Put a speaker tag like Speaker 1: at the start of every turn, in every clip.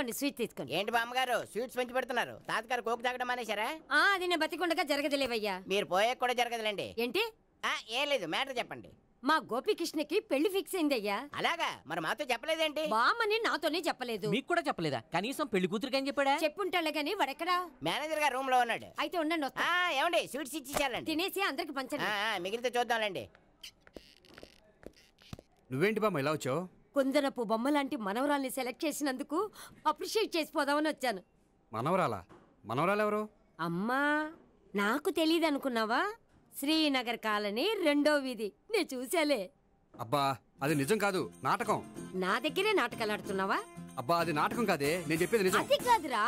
Speaker 1: ఇదిగోండి స్వీట్ తీసుకోండి.
Speaker 2: ఏంటి బామ్మగారు స్వీట్స్ పెంచి పెడుతున్నారు. తాతగారు కోక్ తాగడం మానేశారా?
Speaker 1: ఆ అది నేను బతికుండగా జరగదులేవయ్యా.
Speaker 2: మీరు పోయే కూడా జరగదులేండి.
Speaker 1: ఏంటి?
Speaker 2: ఆ, ఏం లేదు మ్యాటర్ చెప్పండి.
Speaker 1: మా గోపికృష్ణకి పెళ్ళి ఫిక్స్ అయిందయ్యా.
Speaker 2: అలాగా? మరి మాతో చెప్పలేదేంటి?
Speaker 1: బామ్మని నాతోనే చెప్పలేదు.
Speaker 3: మీకు కూడా చెప్పలేదా? కనీసం పెళ్ళి కూతురికి ఏం చెప్పాడా?
Speaker 1: చెప్పుంటాలే గాని వాడెక్కడా?
Speaker 2: మేనేజర్ గారు రూమ్లో ఉన్నాడు.
Speaker 1: అయితే ఉండండి వస్తా.
Speaker 2: ఆ, ఏమండి స్వీట్స్ ఇచ్చేసాలండి
Speaker 1: తినేసి అందరికి పంచండి.
Speaker 2: మిగిలితే చూద్దాంలేండి.
Speaker 4: నువ్వేంటి బామ్మ ఇలా వచ్చావు?
Speaker 1: కుందనపు బొమ్మ లాంటి మనవరాల్ని సెలెక్ట్ చేసినందుకు అప్రిషియేట్ చేసిపోదామని వచ్చాను.
Speaker 4: మనవరాలా? మనవరాలు ఎవరు
Speaker 1: అమ్మా నాకు తెలియదు అనుకున్నావా శ్రీనగర్ కాలనీ రెండో వీధి. నేను చూసాలే
Speaker 4: అబ్బా అది నిజం కాదు. నాటకం.
Speaker 1: నా దగ్గరే నాటకాలు ఆడుతున్నావా?
Speaker 4: అబ్బా అది నాటకం కాదే. నేను చెప్పేది నిజం.
Speaker 1: అది కాదురా.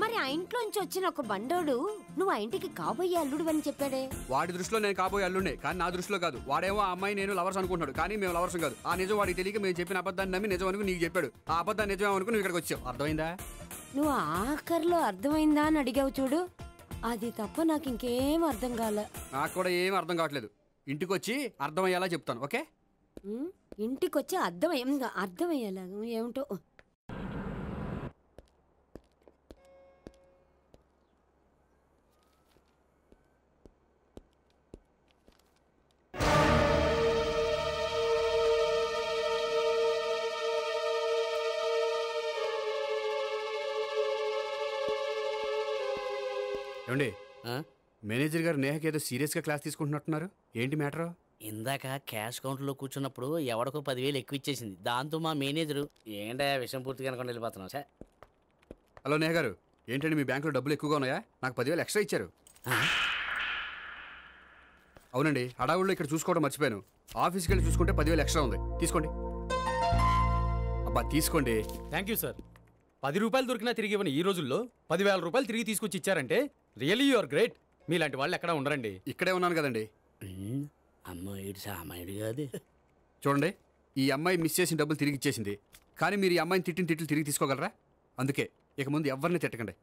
Speaker 1: మరి ఆ ఇంట్లోంచి వచ్చిన ఒక బండోడు నువ్వు ఆ ఇంటికి కాబోయే అల్లుడు అని చెప్పాడే.
Speaker 4: వాడి దృష్టిలో నేను కాబోయే అల్లుండే కానీ నా దృష్టిలో కాదు. వాడేమో ఆ అమ్మాయి నేను లవర్స్ అనుకుంటున్నాడు కానీ మేము లవర్స్ కాదు. ఆ నిజం వాడికి తెలియక మేము చెప్పిన అబద్ధాన్ని నమ్మి నిజం అనుకుని నీకు చెప్పాడు. ఆ అబద్ధాన్ని నిజం అనుకుని నువ్వు ఇక్కడికి వచ్చావు. అర్థమైందా?
Speaker 1: నువ్వు ఆఖరిలో అర్థమైందా అని అడిగావు చూడు. అది తప్ప నాకు ఇంకేం అర్థం కాలే.
Speaker 4: నాకు కూడా ఏం అర్థం కావట్లేదు. ఇంటికి వచ్చి అర్థమయ్యేలా చెప్తాను ఓకే?
Speaker 1: ఉమ్, ఇంటికొచ్చి అర్థం అర్థమయ్యేలా ఏమిటో
Speaker 4: ఏమండి? మేనేజర్ గారు నేహకి ఏదో సీరియస్గా క్లాస్ తీసుకుంటున్నట్టున్నారు. ఏంటి మ్యాటర్?
Speaker 5: ఇందాక క్యాష్ కౌంటర్లో కూర్చున్నప్పుడు ఎవడికో పదివేలు ఎక్కువ ఇచ్చేసింది. దాంతో మా మేనేజరు ఏంటా విషయం పూర్తిగా అనుకుని వెళ్ళిపోతున్నాం సార్?
Speaker 4: హలో నేహ గారు ఏంటండి మీ బ్యాంకులో డబ్బులు ఎక్కువగా ఉన్నాయా? నాకు పదివేలు ఎక్స్ట్రా ఇచ్చారు. అవునండి హడావుల్లో ఇక్కడ చూసుకోవడం మర్చిపోయాను. ఆఫీస్కి వెళ్ళి చూసుకుంటే పదివేలు ఎక్స్ట్రా ఉంది. తీసుకోండి. అబ్బా తీసుకోండి.
Speaker 6: Thank you sir. పది రూపాయలు దొరికినా తిరిగి ఇవ్వని ఈ రోజుల్లో పదివేల రూపాయలు తిరిగి తీసుకొచ్చి ఇచ్చారంటే రియలీ యూఆర్ గ్రేట్ మీలాంటి వాళ్ళు ఎక్కడ ఉండరండి.
Speaker 4: ఇక్కడే ఉన్నాను కదండి.
Speaker 5: అమ్మో ఇటు సామాయుడు కాదు.
Speaker 4: చూడండి ఈ అమ్మాయి మిస్ చేసిన డబ్బులు తిరిగి ఇచ్చేసింది. కానీ మీరు ఈ అమ్మాయిని తిట్టిన తిట్లు తిరిగి తీసుకోగలరా? అందుకే ఇక ముందు ఎవరిని తిట్టకండి.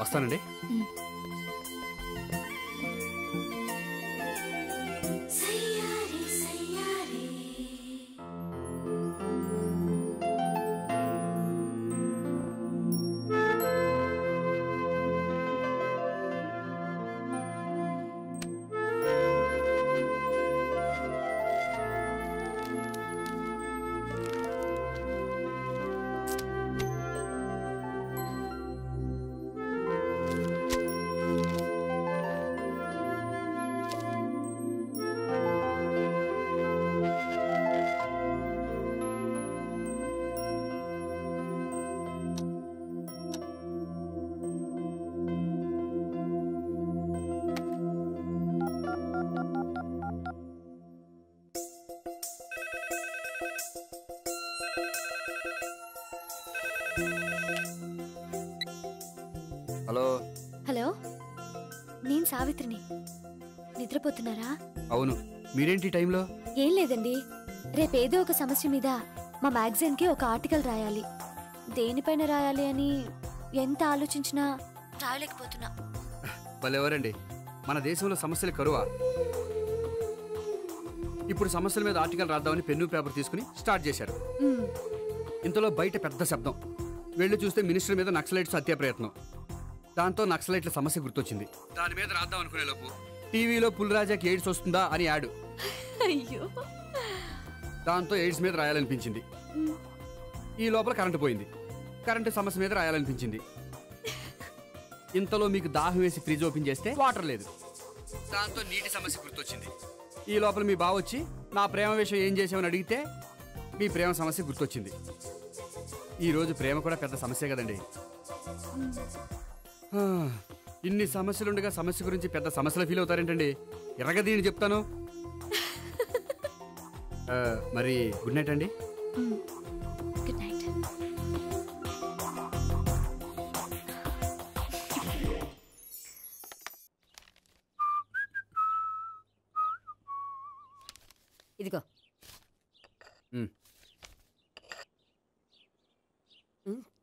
Speaker 4: వస్తానండి. హలో.
Speaker 7: హలో. నేను సావిత్రిని. నిద్రపోతున్నారా?
Speaker 4: అవును. మీరేంటి టైంలో?
Speaker 7: ఏం లేదండి. రేపేదో ఒక సమస్య మీద మా మ్యాగజైన్కి ఒక ఆర్టికల్ రాయాలి. దేనిపైన రాయాలి అని ఎంత ఆలోచించినా రాయలేకపోతున్నా.
Speaker 4: ఎవరండి? మన దేశంలో సమస్యలు కరువా? ఇప్పుడు సమస్యల మీద ఆర్టికల్ రాద్దామని పెన్ను పేపర్ తీసుకుని స్టార్ట్ చేశారు. ఇంతలో బయట పెద్ద శబ్దం. వెళ్ళి చూస్తే మినిస్టర్ మీద నక్సలైట్స్ హత్య ప్రయత్నం దాంతో నక్సలైట్ల సమస్య గుర్తొచ్చింది. దాని మీద రాద్దాం అనుకునే లోపు. టీవీలో పుల్రాజాకి ఎయిడ్స్ వస్తుందా అని యాడ్.
Speaker 7: అయ్యో.
Speaker 4: దాంతో ఎయిడ్స్ మీద రాయాలనిపించింది. ఈ లోపల కరెంటు పోయింది. కరెంటు సమస్య మీద రాయాలనిపించింది. ఇంతలో మీకు దాహం వేసి ఫ్రిడ్జ్ ఓపెన్ చేస్తే వాటర్ లేదు. దాంతో నీటి సమస్య గుర్తొచ్చింది. ఈ లోపల మీ బావ వచ్చి నా ప్రేమ విషయం ఏం చేసామని అడిగితే మీ ప్రేమ సమస్య గుర్తొచ్చింది. ఈ రోజు ప్రేమ కూడా పెద్ద సమస్య కదండి. ఇన్ని సమస్యలుండగా సమస్య గురించి పెద్ద సమస్యలు ఫీల్ అవుతారేంటండి? ఎరగదీని చెప్తాను. మరి గుడ్ నైట్ అండి.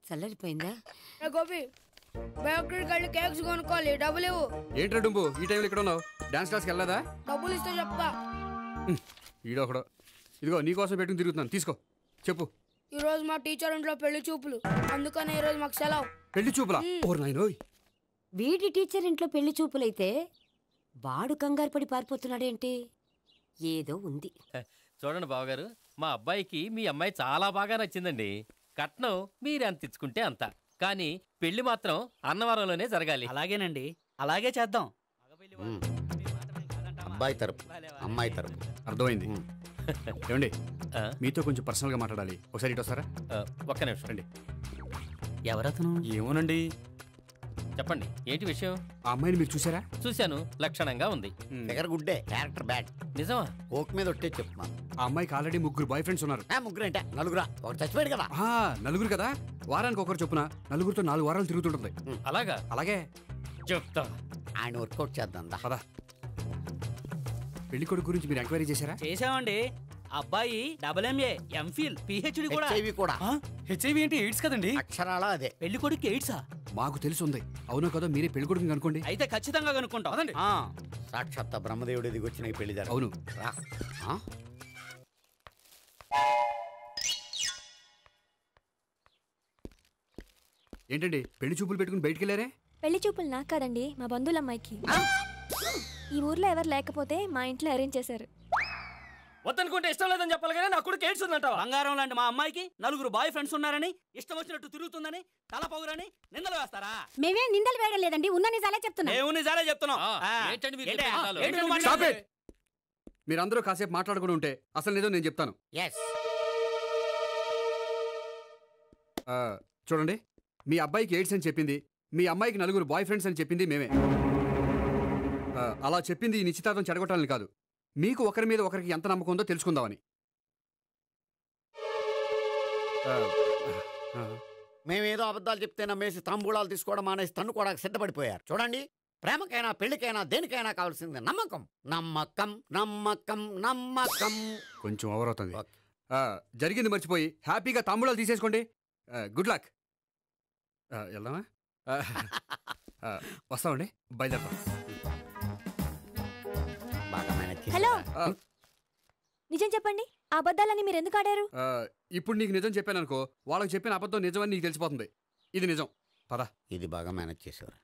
Speaker 1: చల్లరిపోయిందా?
Speaker 8: గోపి బేకరీకి వెళ్ళి కేక్స్ కొనుక్కోవాలి. డబ్బులు ఇవ్వు.
Speaker 4: ఏంట్రా డుంబు ఈ టైంలో ఇక్కడ ఉన్నావు? డాన్స్ క్లాస్కి వెళ్ళదా?
Speaker 8: డబ్బులు ఇస్తే చెప్తా.
Speaker 4: ఈడొకడు ఇదిగో నీకోసం పెట్టుకుని తిరుగుతున్నాను. తీసుకో. చెప్పు.
Speaker 8: ఈ రోజు మా టీచర్ ఇంట్లో పెళ్ళి చూపులు. అందుకనే ఈ రోజు మాకు సెలవు.
Speaker 4: పెళ్ళి చూపులా? ఓర్ నాయనోయ్
Speaker 1: వీడి టీచర్ ఇంట్లో పెళ్ళి చూపులైతే వాడు కంగారు పడి పారిపోతున్నాడేంటి ఏదో ఉంది.
Speaker 9: చూడండి బావగారు మా అబ్బాయికి మీ అమ్మాయి చాలా బాగా నచ్చిందండి. కట్నం మీరు ఎంత ఇచ్చుకుంటే అంత. కానీ పెళ్ళి మాత్రం అన్నవరంలోనే జరగాలి.
Speaker 5: అలాగేనండి. అలాగే చేద్దాం.
Speaker 10: అబ్బాయి తరపు. అమ్మాయి తరపు.
Speaker 4: అర్థమైంది. ఏమండి? మీతో కొంచెం పర్సనల్గా మాట్లాడాలి. ఒకసారి ఇటు వస్తారా?
Speaker 9: ఒక్క నిమిషం.
Speaker 4: రండి.
Speaker 5: ఎవరతను?
Speaker 6: ఏమోనండి.
Speaker 9: చెప్పండి ఏంటి విషయం?
Speaker 4: ఆ అమ్మాయిని మీరు చూసారా
Speaker 9: చూశాను లక్షణంగా ఉంది.
Speaker 10: ఫిగర్ గుడ్డే క్యారెక్టర్ బ్యాడ్.
Speaker 9: నిజమా?
Speaker 10: కోక్ మీద ఒట్టే చెప్తున్నాను
Speaker 4: ఆ అమ్మాయికి ఆల్రెడీ ముగ్గురు బాయ్ ఫ్రెండ్స్ ఉన్నారు.
Speaker 10: ఆ, ముగ్గురు అంటే నలుగురా. ఒకటి చచ్చిపోయాడు కదా.
Speaker 4: ఆ, నలుగురు కదా? వారానికి ఒకరు చొప్పున నలుగురితో నాలుగు వారాలు తిరుగుతుంటుంది.
Speaker 9: అలాగా?
Speaker 4: అలాగే.
Speaker 9: చెప్తా.
Speaker 10: ఆయన వర్కౌట్ చేద్దాం దా.
Speaker 4: పదా. పెళ్ళి కొడుకు గురించి మీరు ఎంక్వైరీ చేశారా?
Speaker 5: చేసామండి అబ్బాయి డబుల్ ఎంఏ ఎంఫిల్ పిహెచ్డి కూడా.
Speaker 10: HIV కూడా.
Speaker 6: హెచ్ఐవి ఏంటి ఎయిడ్స్ కదండి?
Speaker 10: అక్షరాలా అదే.
Speaker 5: పెళ్ళి కొడుకు ఎయిడ్సా
Speaker 4: మాకు తెలిసి ఉంది అవునో కదా? మీరే పెళ్ళి కొడుకుని అనుకోండి
Speaker 5: అయితే ఖచ్చితంగా కనుక్కుంటాం.
Speaker 6: అదండి.
Speaker 10: సాక్షాత్ బ్రహ్మదేవుడి దిగి వచ్చిన ఈ పెళ్ళి.
Speaker 4: అవును.
Speaker 10: రా. ఆ?
Speaker 4: ఏంటండి? పెళ్ళి చూపులు పెట్టుకుని బయటికి వెళ్ళారే
Speaker 7: పెళ్ళి చూపులు నాకు కాదండి మా బంధువుల అమ్మాయికి. ఈ ఊర్లో ఎవరు లేకపోతే మా ఇంట్లో అరేంజ్ చేశారు.
Speaker 9: వద్దనుకుంటే ఇష్టం లేదని చెప్పాలి కానీ నా కొడుకు ఏడ్స్ ఉందంటావా?
Speaker 5: బంగారం లాంటి మా అమ్మాయికి నలుగురు బాయ్ ఫ్రెండ్స్ ఉన్నారని ఇష్టం వచ్చినట్టు తిరుగుతుందని తల పౌరని నిందలు వేస్తారా?
Speaker 1: మేమేం నిందలు వేయడం లేదండి ఉన్న నిజాలే చెప్తున్నా.
Speaker 5: మేము నిజాలే!
Speaker 4: మీరందరూ కాసేపు మాట్లాడుకుని ఉంటే అసలు నిజం నేను చెప్తాను.
Speaker 10: Yes.
Speaker 4: ఆ, చూడండి మీ అబ్బాయికి ఎయిడ్స్ అని చెప్పింది మీ అమ్మాయికి నలుగురు బాయ్ ఫ్రెండ్స్ అని చెప్పింది మేమే. అలా చెప్పింది ఈ నిశ్చితార్థం చెడగొట్టాలని కాదు. మీకు ఒకరి మీద ఒకరికి ఎంత నమ్మకం ఉందో తెలుసుకుందామని.
Speaker 10: మేమేదో అబద్ధాలు చెప్తే నమ్మేసి తాంబూలాలు తీసుకోవడం మానేసి తన్నుకోవడానికి సిద్ధపడిపోయారు. చూడండి ప్రేమకైనా పెళ్ళికైనా దేనికైనా కావాల్సింది నమ్మకం. నమ్మకం నమ్మకం నమ్మకం.
Speaker 4: కొంచెం ఓవర్ అవుతుంది. జరిగింది మర్చిపోయి హ్యాపీగా తాంబూలాలు తీసేసుకోండి. Good luck. వెళ్దామా? వస్తామండి. బయలుదేరతాం?
Speaker 7: హలో. నిజం చెప్పండి ఆ అబద్ధాలని మీరు ఎందుకు ఆడారు?
Speaker 4: ఇప్పుడు నీకు నిజం చెప్పాను అనుకో వాళ్ళకి చెప్పిన అబద్ధం నిజమని నీకు తెలిసిపోతుంది. ఇది నిజం. పద.
Speaker 10: ఇది బాగా మేనేజ్ చేసేవారు.